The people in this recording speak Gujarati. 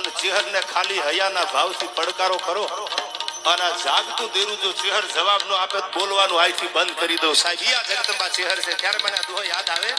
અને ચેહરને ખાલી હયાના ભાવથી પડકારો કરો અને આ જાગતું દેરું જો ચેહર જવાબ નો આપે બોલવાનું આઈથી બંધ કરી દઉં. સાહેબ યા જગતમાં ચેહર છે. ત્યારે મને આ દુહો યાદ આવે.